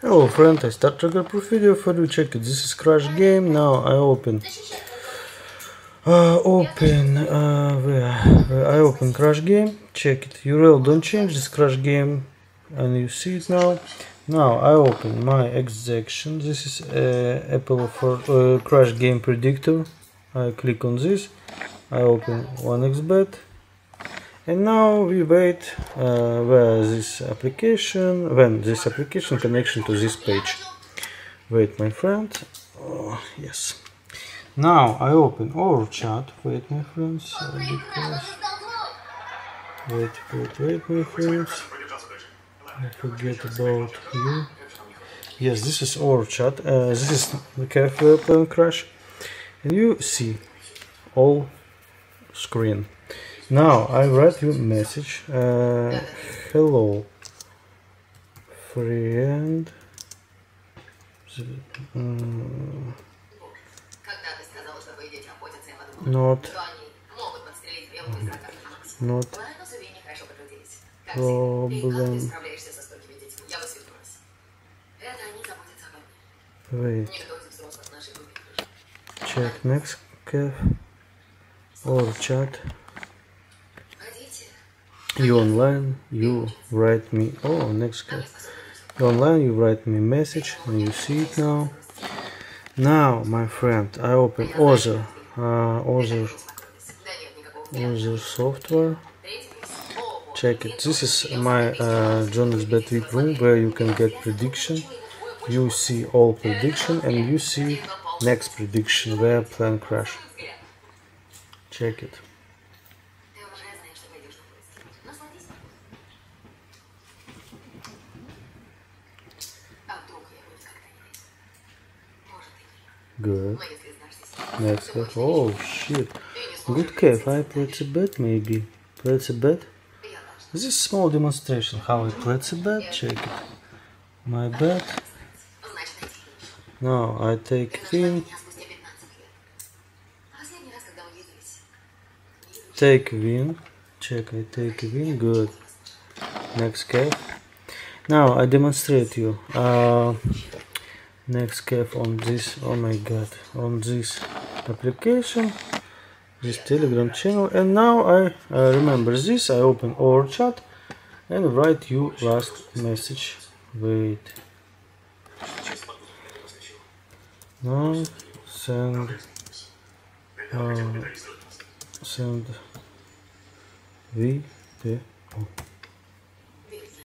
Hello friend, I start trigger proof video for you, check it, this is crash game, now I open. Uh, open uh, where, I open crash game, check it, URL don't change, this crash game and you see it now. Now I open my execution. This is uh, Apple for uh, crash game predictor. I click on this. I open 1xbet and now we wait uh, where this application when this application connection to this page. Wait my friend. Oh, yes. Now I open chat. Wait my friends. Because wait wait wait my friends. I forget about you. Yes this is our chat. Uh, this is the cafe plan crash. And you see all screen now I write you message. Uh, hello, friend. Mm, not not problem. Wait. Check next caf or chat you online you write me oh next guy. You online you write me message and you see it now. Now my friend i open other uh, other other software. Check it. This is my uh, jonas betweek room where you can get prediction. You see all prediction and you see next prediction where plan crash. Check it Good. Next cave. Oh shit. Good cave. I played a bet maybe. Played a bet. This is small demonstration how I played a bet. Check it. My bet. Now I take win. Take win. Check I take win. Good. Next cave. Now I demonstrate you. Uh, next cap on this oh my god on this application this telegram channel. And now I uh, remember this I open our chat and write you last message wait now send uh, send v the